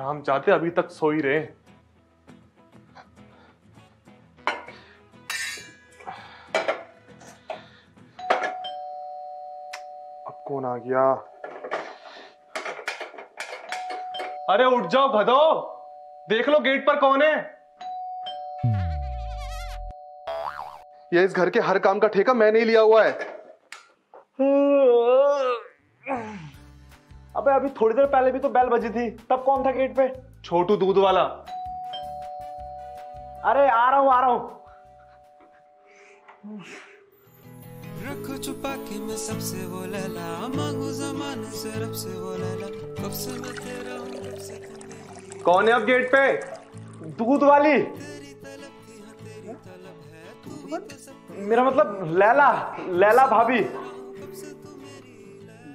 हराम जाते अभी तक सो ही रहे। अब कौन आ गया? अरे, उठ जाओ भदो। देख लो गेट पर कौन है। ये इस घर के हर काम का ठेका मैंने ही लिया हुआ है। अबे अभी थोड़ी देर पहले भी तो बेल बजी थी। तब कौन था गेट पे? छोटू दूध वाला। अरे आ रहा हूँ आ रहा हूँ। रखो छुपा के मैं सबसे वो लैला। मांगू जमाने से रब से वो लैला। कब से मैं तेरा हूँ कब से कौन है अब गेट पे? दूध वाली। हाँ तू मेरा मतलब लैला लैला भाभी।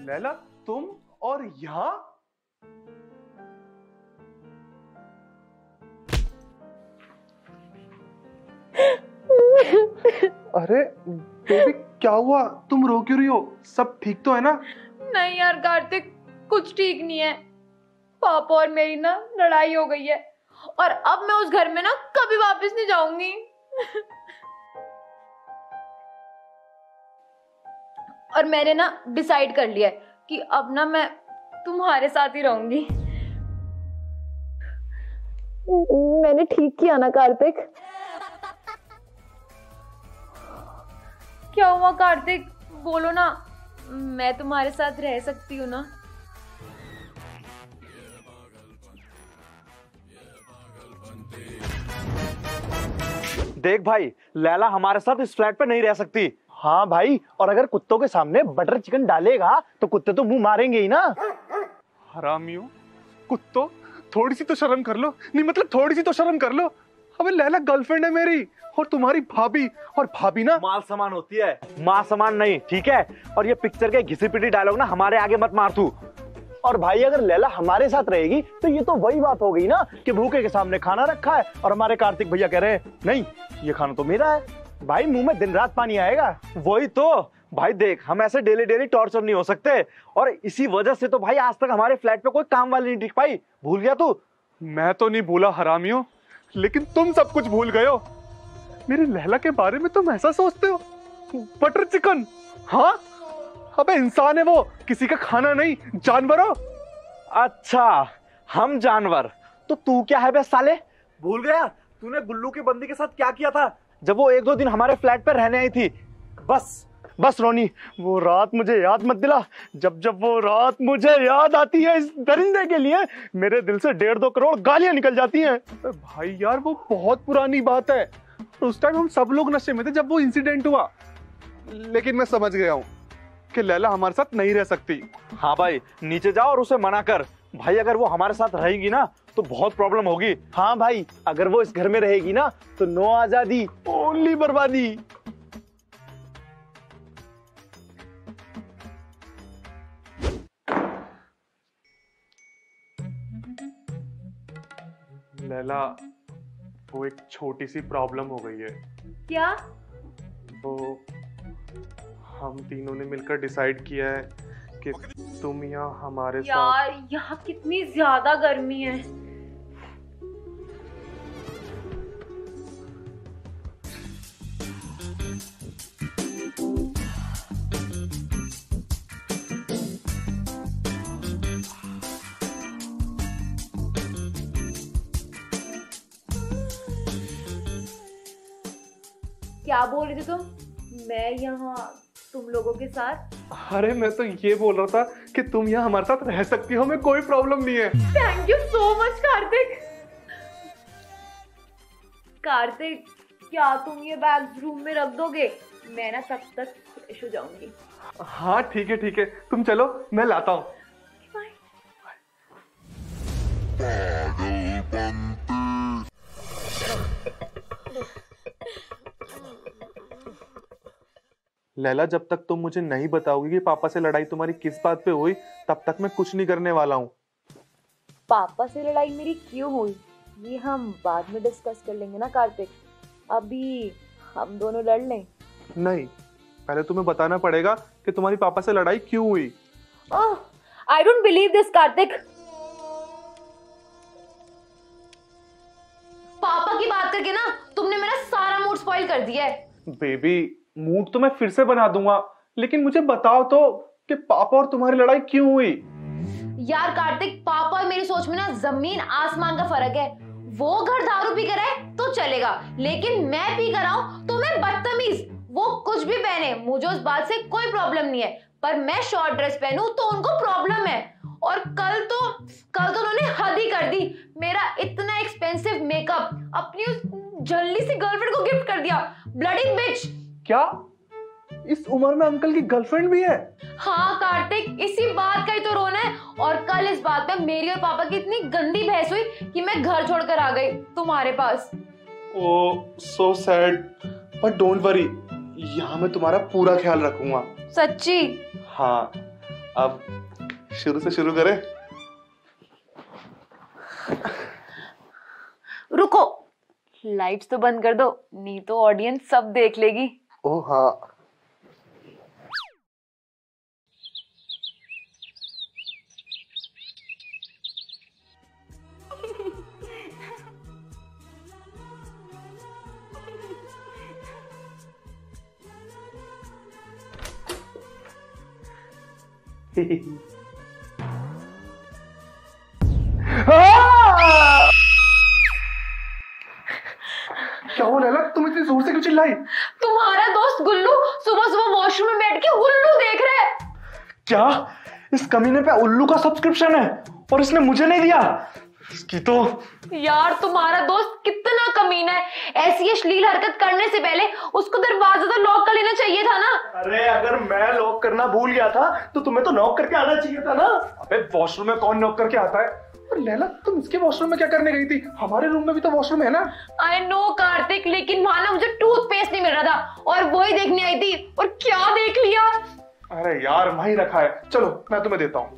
लैला तुम? और यहाँ अरे बेबी क्या हुआ? तुम रो क्यों रही हो? सब ठीक तो है ना? नहीं यार कार्तिक कुछ ठीक नहीं है। पापा और मेरी ना लड़ाई हो गई है। और अब मैं उस घर में ना कभी वापस नहीं जाऊँगी। और मैंने ना डिसाइड कर लिया है कि अब ना मैं तुम्हारे साथ ही रहूँगी। मैंने ठीक किया ना कार्तिक? क्या हुआ कार्तिक? बोलो ना मैं तुम्हारे साथ रह सकती हूँ ना? देख भाई लैला हमारे साथ इस फ्लैट पे नहीं रह सकती। हाँ भाई और अगर कुत्तों के सामने बटर चिकन डालेगा तो कुत्ते तो मुँह मारेंगे ही ना। हरामियों कुत्तो थोड़ी सी तो शर्म कर लो। नहीं मतलब थोड़ी सी तो शर्म कर लो। अबे लैला गर्लफ्रेंड है मेरी और तुम्हारी भाभी और भाभी ना माल समान होती है। माँ समान नहीं ठीक है? और ये पिक्चर के घिसी पिटी डायलॉग ना हमारे आगे मत मार तू। और भाई अगर लैला हमारे साथ रहेगी तो ये तो वही बात हो गई ना कि भूखे के सामने खाना रखा है और हमारे कार्तिक भैया कह रहे हैं नहीं ये खाना तो मेरा है। भाई मुँह में दिन रात पानी आएगा। वही तो। भाई देख हम ऐसे डेली डेली टॉर्चर नहीं हो सकते। और इसी वजह से तो भाई आज तक हमारे फ्लैट पे कोई काम वाली नहीं टिक पाई। भूल गया तू? मैं तो नहीं भूला हरामियों लेकिन तुम सब कुछ भूल गए हो। मेरी लैला के बारे में तुम ऐसा सोचते हो? Butter chicken? हाँ? अबे इंसान है वो। किसी का खाना नहीं। जानवर हो? अच्छा हम जानवर। तो तू क्या है बे साले? भूल गया? तूने गुल्लू की बंदी के साथ क्या किया था? जब वो एक दो दिन हमारे फ्लैट पर रहने आई थी। बस बस रोनी वो रात मुझे याद मत दिला। जब जब वो रात मुझे याद आती है इस दरिंदे के लिए मेरे दिल से डेढ़ दो करोड़ गालियाँ निकल जाती हैं। भाई यार वो बहुत पुरानी बात है। उस टाइम हम सब लोग नशे में थे जब वो इंसिडेंट हुआ। लेकिन मैं समझ गया हूँ कि लैला हमारे साथ नहीं रह सकती। हाँ भाई नीचे जाओ और उसे मना कर। भाई अगर वो हमारे साथ रहेगी ना तो बहुत प्रॉब्लम होगी। हाँ भाई अगर वो इस घर में रहेगी ना तो नो आज़ादी ओनली बर्बादी। लैला वो एक छोटी सी प्रॉब्लम हो गई है। क्या? वो हम तीनों ने मिलकर डिसाइड किया है कि तुम यहाँ हमारे साथ यार यहाँ कितनी ज़्यादा गर्मी है। बोल रही थी तुम? मैं यहाँ तुम लोगों के साथ। अरे मैं तो ये बोल रहा था कि तुम यहाँ हमारे साथ रह सकती हो हमें कोई प्रॉब्लम नहीं है। Thank you so much Kartik. Kartik क्या तुम ये बैग रूम में रख दोगे? मैं ना तब तक फ्रेश हो जाऊँगी। हाँ ठीक है ठीक है। तुम चलो मैं लाता हूँ। लैला जब तक तुम मुझे नहीं बताओगी कि पापा से लड़ाई तुम्हारी किस बात पे हुई तब तक मैं कुछ नहीं करने वाला हूँ। पापा से लड़ाई मेरी क्यों हुई? ये हम बाद में डिस्कस कर लेंगे ना कार्तिक। अभी हम दोनों लड़ लें। नहीं पहले तुम्हें बताना पड़ेगा कि तुम्हारी पापा से लड़ाई क्यों हुई। I don't believe this Kartik. पापा की बात करके ना तुमने मेरा सारा मूड स्पॉइल कर दिया है। बेबी मूड तो मैं फिर से बना दूँगा। लेकिन मुझे बताओ तो कि पापा और तुम्हारी लड़ाई क्यों हुई? यार कार्तिक, पापा और मेरी सोच में ना ज़मीन आसमान का फ़र्क है। वो घर दारू पी कर है तो चलेगा, लेकिन मैं पी कर आऊँ तो मैं बदतमीज। वो कुछ भी पहने, मुझे उस बात से कोई प्रॉब्लम नहीं है। पर मैं शॉर्ट ड्रेस पहनूं तो उनको प्रॉब्लम है। और कल तो कल तो उन्होंने हद ही कर दी। मेरा इतना एक्सपेंसिव मेकअप अपनी उस जल्दी सी गर्लफ्रेंड को गिफ्ट कर दिया। ब्लडी बिच क्या? इस उम्र में अंकल की गर्लफ्रेंड भी है? हाँ कार्तिक इसी बात का ही तो रोना है। और कल इस बात में मेरी और पापा की इतनी गंदी बहस हुई कि मैं घर छोड़कर आ गई तुम्हारे पास। ओ so sad but don't worry यहाँ मैं तुम्हारा पूरा ख्याल रखूँगा। सच्ची? हाँ अब शुरू से शुरू करें। रुको लाइट्स तो बंद कर दो नहीं तो ऑडियंस सब देख लेगी। ओ हाँ क्या? इस कमीने पे उल्लू का सब्सक्रिप्शन है और इसने मुझे नहीं दिया। इसकी तो यार तुम्हारा दोस्त कितना कमीना है। ऐसी अश्लील हरकत करने से पहले उसको दरवाज़ा तो लॉक कर लेना चाहिए था ना? अरे अगर मैं लॉक करना भूल गया था तो तुम्हें तो नॉक करके आना चाहिए था ना? अबे वॉशरूम में कौन नॉक करके आता है? और लैला तुम इसके वॉशरूम में क्या करने गई थी? हमारे रूम में भी तो वॉशरूम है ना? आई नो कार्तिक लेकिन वहाँ ना मुझे टूथपेस्ट नहीं मिल रहा था और वही देखने आई थी। और क्या देख लिया? अरे यार, वहीं रखा है। चलो, मैं तुम्हें देता हूँ।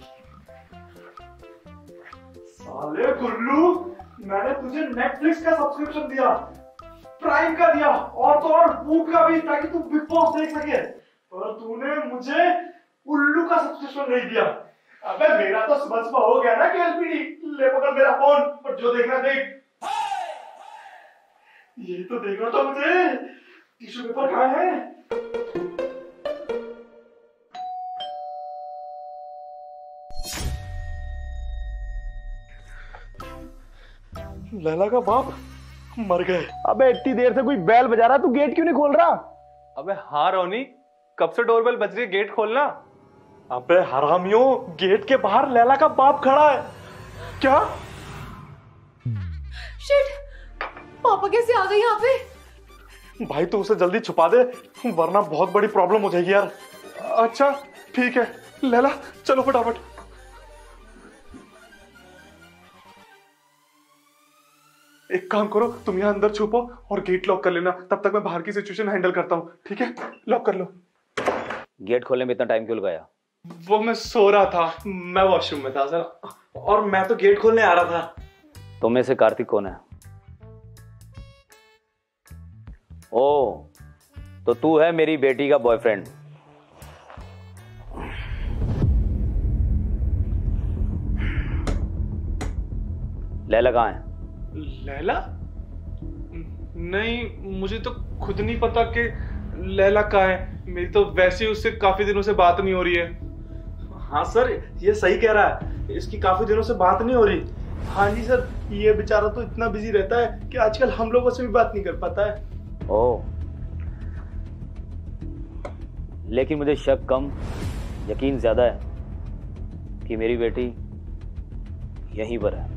साले गुल्लू, मैंने तुझे नेटफ्लिक्स का सब्सक्रिप्शन दिया प्राइम का दिया, और तो और बूट का भी, ताकि तू बिग बॉस देख सके। पर तूने मुझे उल्लू का सब्सक्रिप्शन नहीं दिया। अबे, मेरा तो सुबह सुबह हो गया ना कि एलपीडी ले पकड़ मेरा फ़ोन और जो देखना देख। ये तो देखना था मुझे। टिश्यू पेपर कहाँ है? लैला का बाप मर गए। अबे इतनी देर से कोई बैल बजा रहा तू गेट क्यों नहीं खोल रहा? अबे हाँ रोनी। कब से डोरबेल बज रही है गेट खोलना? अबे हरामियों गेट के बाहर लैला का बाप खड़ा है। क्या? शिट पापा कैसे आ गए यहाँ पे? भाई तू उसे जल्दी छुपा दे वरना बहुत बड़ी प्रॉब्लम हो जाएगी यार। अच्छा ठीक है। लैला चलो फटाफट। एक काम करो तुम यहाँ अंदर छुपो और गेट लॉक कर लेना। तब तक मैं बाहर की सिचुएशन हैंडल करता हूँ ठीक है? लॉक कर लो। गेट खोलने में इतना टाइम क्यों लगाया? वो मैं सो रहा था। मैं वॉशरूम में था सर। और मैं तो गेट खोलने आ रहा था। तुम में से कार्तिक कौन है? ओ तो तू है मेरी बेटी का बॉयफ्रेंड लैला कहाँ है? लैला? नहीं मुझे तो खुद नहीं पता कि लैला का है। मेरी तो वैसे ही उससे काफ़ी दिनों से बात नहीं हो रही है। हाँ सर ये सही कह रहा है। इसकी काफ़ी दिनों से बात नहीं हो रही। हाँ जी सर ये बेचारा तो इतना बिज़ी रहता है कि आजकल हम लोगों से भी बात नहीं कर पाता है। ओ। लेकिन मुझे शक कम यकीन ज़्यादा है कि मेरी बेटी यहीं पर है।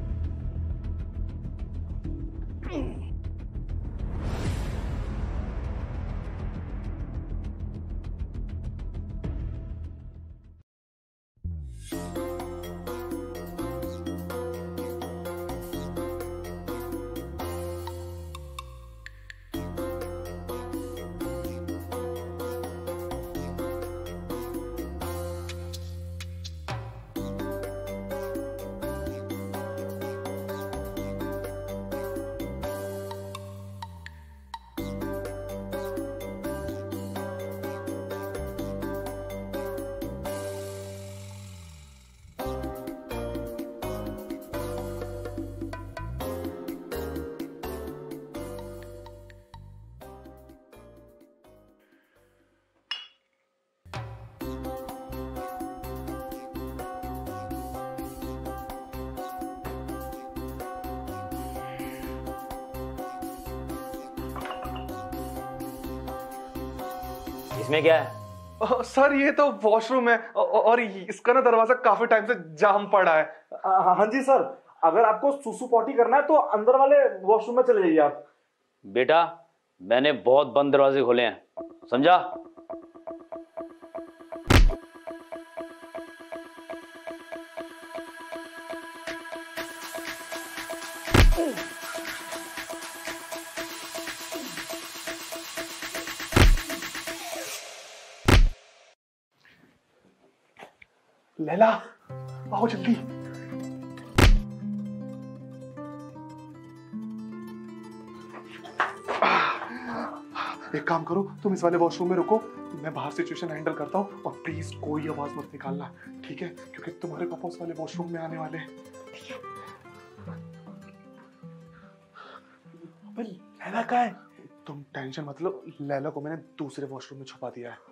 इसमें क्या है? सर ये तो वॉशरूम है औ- और इसका ना दरवाज़ा काफ़ी टाइम से जाम पड़ा है। हाँ हाँ जी सर। अगर आपको सुसु पॉटी करना है तो अंदर वाले वॉशरूम में चले जाइए आप। बेटा मैंने बहुत बंद दरवाजे खोले हैं। समझा? लैला आओ जल्दी। एक काम करो तुम इस वाले वॉशरूम में रुको। मैं बाहर सिचुएशन हैंडल करता हूँ और प्लीज़ कोई आवाज़ मत निकालना ठीक है? क्योंकि तुम्हारे पापा उस वाले वॉशरूम में आने वाले हैं। लैला कहाँ है? तुम टेंशन मत लो लैला को मैंने दूसरे वॉशरूम में छुपा दिया है।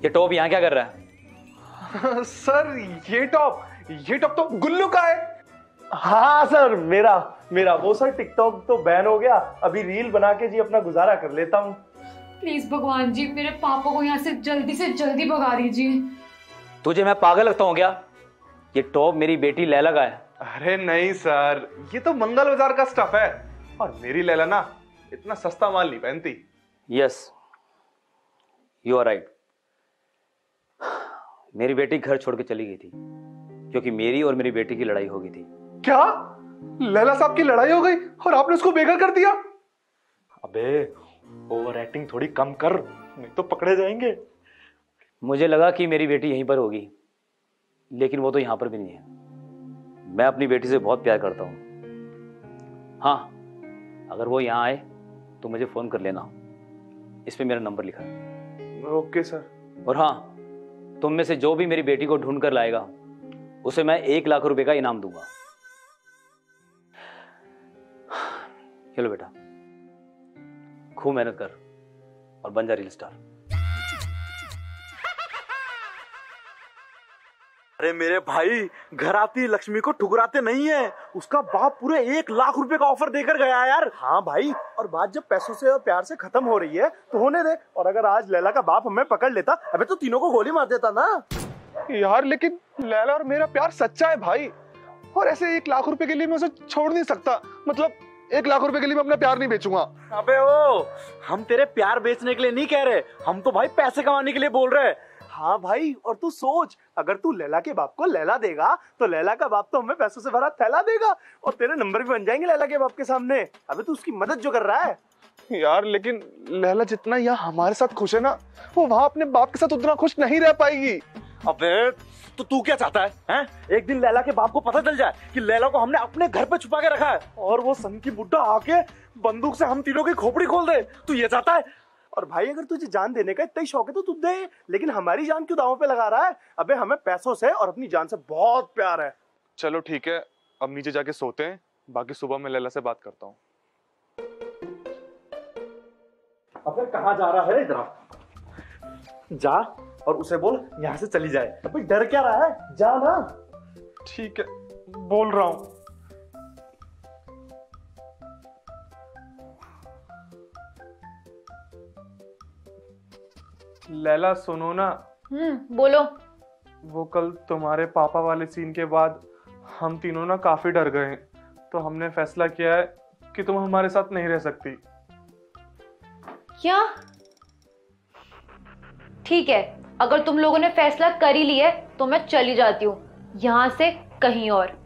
ये टॉप यहाँ क्या कर रहा है? सर ये टॉप ये टॉप तो गुल्लू का है। हाँ सर मेरा मेरा। वो सर टिकटॉक तो बैन हो गया। अभी रील बना के जी अपना गुजारा कर लेता हूँ। प्लीज़ भगवान जी मेरे पापा को यहाँ से जल्दी से जल्दी भगा दीजिए। तुझे मैं पागल लगता हूँ क्या? ये टॉप मेरी बेटी लैला का है। अरे नहीं सर। ये तो मंगल बाज़ार का स्टफ़ है। और मेरी लैला ना इतना सस्ता माल नहीं पहनती। यस यू आर राइट मेरी बेटी घर छोड़ के चली गई थी क्योंकि मेरी और मेरी बेटी की लड़ाई हो गई थी। क्या? लैला साहब की लड़ाई हो गई और आपने उसको बेघर कर दिया? अबे ओवर एक्टिंग थोड़ी कम कर नहीं तो पकड़े जाएँगे। मुझे लगा कि मेरी बेटी यहीं पर होगी लेकिन वो तो यहाँ पर भी नहीं है। मैं अपनी बेटी से बहुत प्यार करता हूँ। हाँ अगर वो यहाँ आए तो मुझे फ़ोन कर लेना। इस पे मेरा नंबर लिखा है। Okay sir. और हाँ तुम में से जो भी मेरी बेटी को ढूंढ कर लाएगा, उसे मैं एक लाख रुपए का इनाम दूँगा। चलो बेटा, खूब मेहनत कर और बन जा रील स्टार अरे मेरे भाई, घर आती लक्ष्मी को ठुकराते नहीं है। उसका बाप पूरे एक लाख रुपए का ऑफ़र देकर गया यार। हाँ भाई और बात जब पैसों से और प्यार से खत्म हो रही है तो होने दे। और अगर आज लैला का बाप हमें पकड़ लेता अबे तो तीनों को गोली मार देता ना। यार लेकिन लैला और मेरा प्यार सच्चा है भाई। और ऐसे एक लाख रुपए के लिए मैं उसे छोड़ नहीं सकता। मतलब एक लाख रुपए के लिए मैं अपना प्यार नहीं बेचूँगा। अबे ओ हम तेरे प्यार बेचने के लिए नहीं कह रहे। हम तो भाई पैसे कमाने के लिए बोल रहे हैं। हाँ भाई और तू सोच अगर तू लैला के बाप को लैला देगा तो लैला का बाप तो हमें पैसों से भरा थैला देगा और तेरे नंबर भी बन जाएँगे लैला के बाप के सामने। अबे तू उसकी मदद जो कर रहा है। यार लेकिन लैला जितना यहाँ हमारे साथ खुश है ना वो वहाँ अपने बाप के साथ उतना खुश नहीं रह पाएगी। अबे तो तू क्या चाहता है हैं? एक दिन लैला के बाप को पता चल जाए कि लैला को हमने अपने घर पे छुपा के रखा है और वो सन की बुड्ढा आके बंदूक से हम तीनों की खोपड़ी खोल दे। तू ये चाहता है और भाई अगर तुझे जान देने का इतना ही शौक है तो तू दे। लेकिन हमारी जान क्यों दांव पे लगा रहा है? अबे हमें पैसों से और अपनी जान से बहुत प्यार है। चलो ठीक है अब नीचे जाके सोते हैं। बाकी सुबह मैं लैला से बात करता हूँ। अबे कहाँ जा रहा है इधर जा और उसे बोल यहाँ से चली जाए। अबे डर क्या रहा है? जा ना। ठीक है बोल रहा हूँ। लैला सुनो ना। हम्म बोलो। वो कल तुम्हारे पापा वाले सीन के बाद हम तीनों ना काफ़ी डर गए तो हमने फैसला किया है कि तुम हमारे साथ नहीं रह सकती। क्या? ठीक है अगर तुम लोगों ने फैसला कर ही लिया है तो मैं चली जाती हूँ। यहाँ से कहीं और।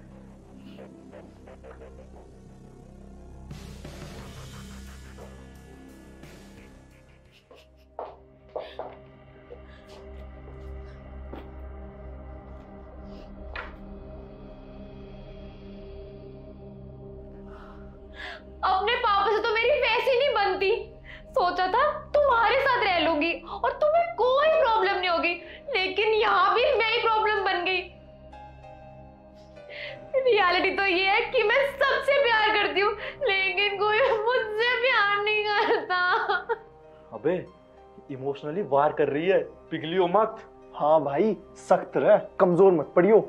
कि मैं सबसे प्यार करती हूँ लेकिन कोई मुझसे प्यार नहीं करता। अबे इमोशनली वार कर रही है पिघलियो मत। हाँ भाई सख्त रह कमज़ोर मत पड़ियो।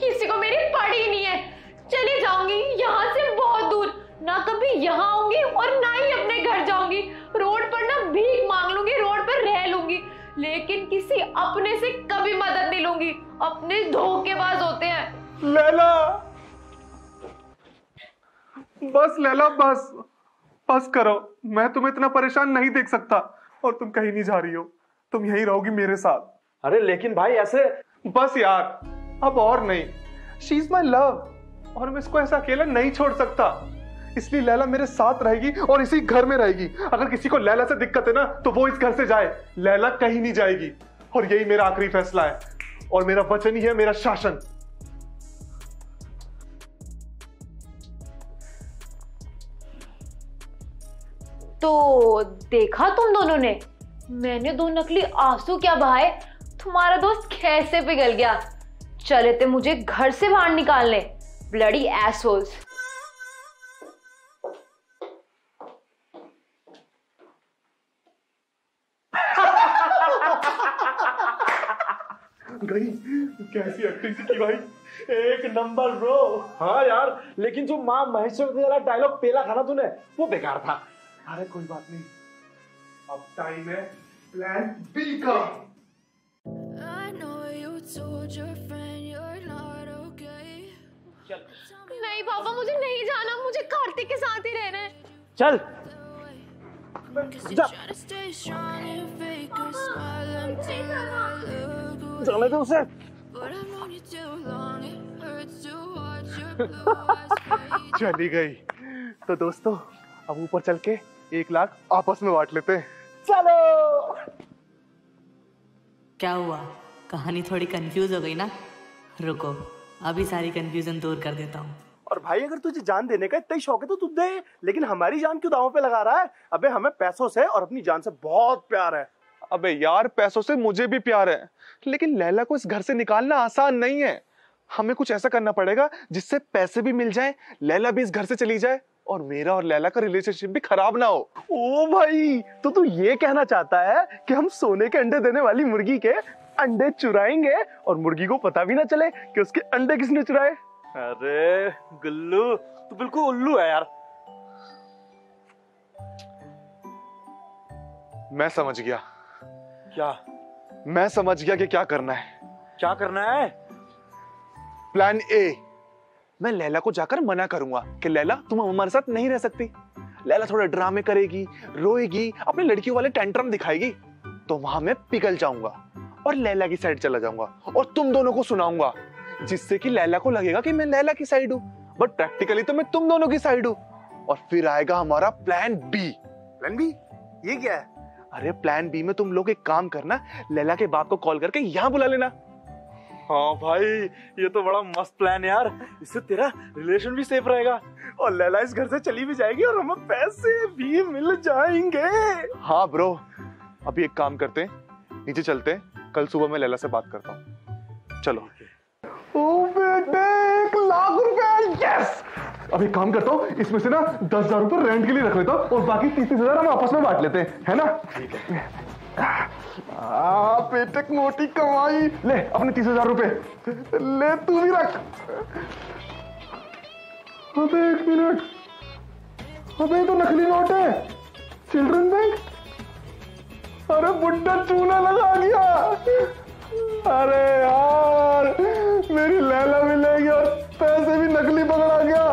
किसी को मेरी पड़ी नहीं है। चली जाऊँगी यहाँ से बहुत दूर। ना कभी यहाँ आऊँगी और ना ही अपने घर जाऊँगी। रोड पर ना भीख मांग लूँगी रोड पर रह लूँगी। लेकिन किसी अपने से कभी मदद नहीं लूँगी। अपने धोखेबाज होते हैं। लैला! बस लैला बस बस करो। मैं तुम्हें इतना परेशान नहीं देख सकता और तुम कहीं नहीं जा रही हो। तुम यहीं रहोगी मेरे साथ। अरे लेकिन भाई ऐसे बस यार अब और नहीं। शी इज़ माई लव और मैं इसको ऐसा अकेला नहीं छोड़ सकता। इसलिए लैला मेरे साथ रहेगी और इसी घर में रहेगी। अगर किसी को लैला से दिक्कत है ना तो वो इस घर से जाए। लैला कहीं नहीं जाएगी और यही मेरा आखिरी फैसला है। और मेरा वचन ही है मेरा शासन। तो देखा तुम दोनों ने? मैंने दो नकली आँसू क्या बहाए? तुम्हारा दोस्त कैसे पिघल गया? चले थे मुझे घर से बाहर निकालने। ब्लडी एसोल्स कैसी एक्टिंग की भाई? एक नंबर ब्रो हाँ यार, लेकिन जो माँ महेश्वर वाला डायलॉग पेला था ना तूने, वो बेकार था। अरे कोई बात नहीं। अब टाइम है प्लान बी का। नहीं पापा मुझे नहीं जाना। मुझे कार्तिक के साथ ही रहना है। चल। जाने दे उसे। चली गई। तो दोस्तों अब ऊपर चल के एक लाख आपस में बांट लेते हैं। चलो। क्या हुआ? कहानी थोड़ी कंफ्यूज हो गई ना? रुको अभी सारी कंफ्यूजन दूर कर देता हूँ। और भाई अगर तुझे जान देने का इतना ही शौक है तो तू दे लेकिन हमारी जान क्यों दांव पे लगा रहा है? अबे हमें पैसों से और अपनी जान से बहुत प्यार है। अबे यार पैसों से मुझे भी प्यार है लेकिन लैला को इस घर से निकालना आसान नहीं है। हमें कुछ ऐसा करना पड़ेगा जिससे पैसे भी मिल जाए लैला भी इस घर से चली जाए। और मेरा और लैला का रिलेशनशिप भी खराब ना हो। ओ भाई तो तू ये कहना चाहता है कि हम सोने के अंडे देने वाली मुर्गी के अंडे चुराएँगे और मुर्गी को पता भी ना चले कि उसके अंडे किसने चुराए? अरे गुल्लू तू बिल्कुल उल्लू है यार। मैं समझ गया। क्या? मैं समझ गया कि क्या करना है। क्या करना है? प्लान ए मैं लैला को जाकर मना करूँगा कि लैला तुम हमारे साथ नहीं रह सकती। लैला थोड़ा ड्रामे करेगी रोएगी अपनी लड़कियों वाले टेंट्रम दिखाएगी। तो वहाँ मैं पिघल जाऊँगा और लैला की साइड चला जाऊँगा और तुम दोनों को सुनाऊँगा जिससे कि लैला को लगेगा कि मैं लैला की साइड हूँ। बट प्रैक्टिकली तो मैं तुम दोनों की साइड हूँ। और फिर आएगा हमारा प्लान बी प्लान बी ये क्या है? अरे प्लान बी में तुम लोग एक काम करना लैला के बाप को कॉल करके यहाँ बुला लेना। हाँ भाई, ये तो बड़ा मस्त प्लान है यार। इससे तेरा रिलेशन भी सेफ़ रहेगा। और लैला इस घर से चली भी जाएगी और हमें पैसे भी मिल जाएँगे। हाँ ब्रो अभी एक काम करते नीचे चलते कल सुबह मैं लैला से बात करता हूँ। चलो। ओ बेटे एक लाख रुपए यस अब एक काम करता हूँ इसमें से ना दस हज़ार रुपए रेंट के लिए रख लेता हूँ और बाकी तीस तीस हज़ार हम आपस में बांट लेते हैं है ना? ठीक है। आ, पेटक मोटी कमाई। ले अपने तीस हज़ार रुपए ले तू भी रख। अबे एक मिनट। अबे तो नकली नोट है। Children bank? अरे बुड्ढा चूना लगा गया अरे यार मेरी लैला गया और पैसे भी नकली पकड़ा गया।